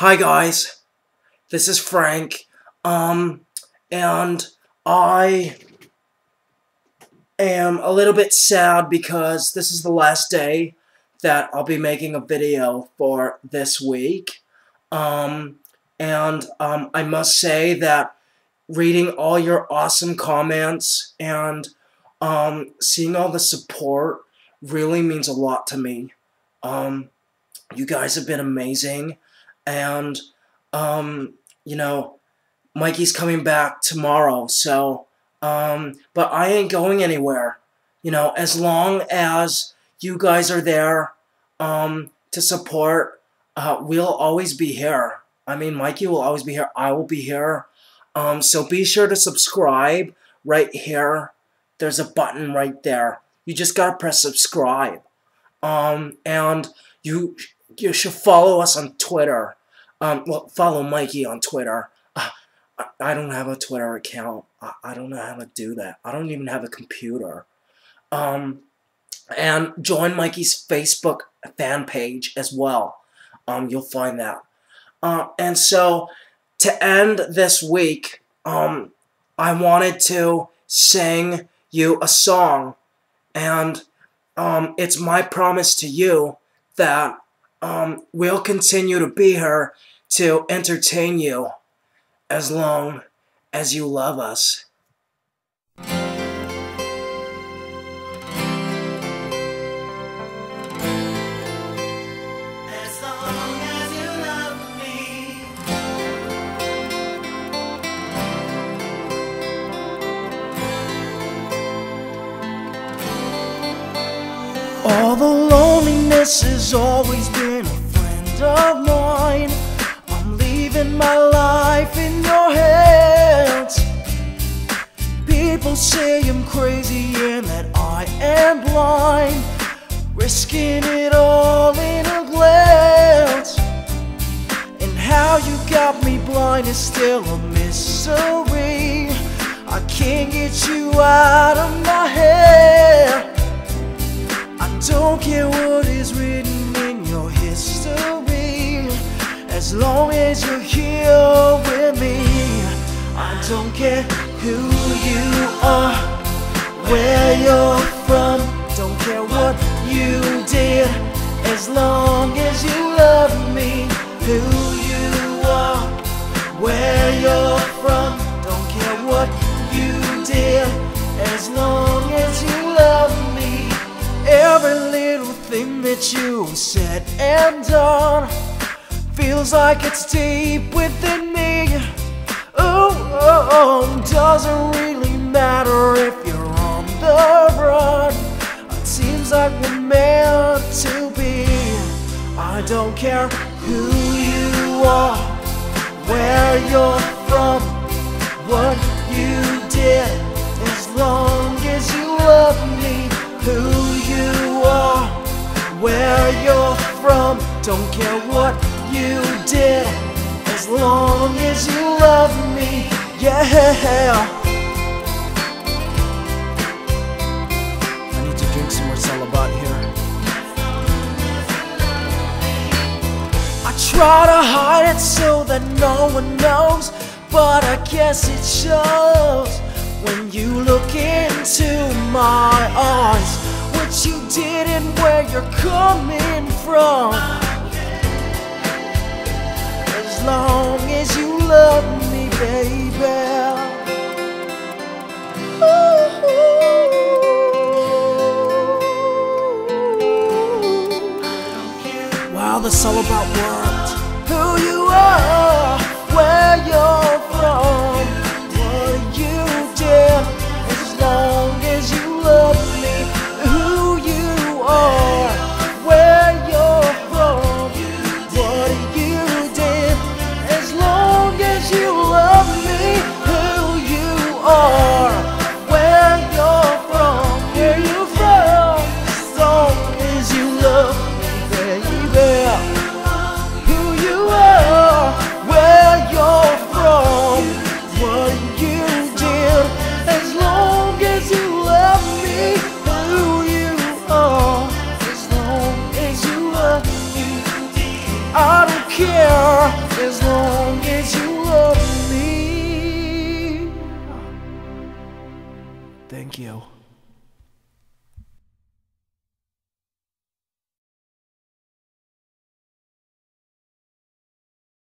Hi guys, this is Frank, um, and I am a little bit sad because this is the last day that I'll be making a video for this week, um, and um, I must say that reading all your awesome comments and um, seeing all the support really means a lot to me. Um, you guys have been amazing and um, you know, Mikey's coming back tomorrow, so um, but I ain't going anywhere. You know, as long as you guys are there um, to support, uh, we'll always be here. I mean, Mikey will always be here. I will be here. Um, so be sure to subscribe right here. There's a button right there. You just gotta press subscribe. Um, and you you should follow us on Twitter. Um, well, follow Mikey on Twitter. Uh, I, don't have a Twitter account. I, I, don't know how to do that. I don't even have a computer. Um, and join Mikey's Facebook fan page as well. Um, you'll find that. Uh, and so, to end this week, um, I wanted to sing you a song. And um, it's my promise to you that um, we'll continue to be here to entertain you as long as you love us. Loneliness has always been a friend of mine I'm leaving my life in your hands. People say I'm crazy and that I am blind, risking it all in a glance. And how you got me blind is still a mystery. I can't get you out of my head. Don't care what is written in your history. As long as you're here with me, I don't care who you are, where you're from, don't care what you did. As long as you love me, who you are, where you're you said and done feels like it's deep within me. Oh, oh, oh, doesn't really matter if you're on the run. It seems like we're meant to be. I don't care who you are, where you're don't care what you did as long as you love me. Yeah. I need to drink some more Salabat here. I try to hide it so that no one knows, but I guess it shows when you look into my eyes. What you did and where you're coming all about world. care as long as you love me. Thank you.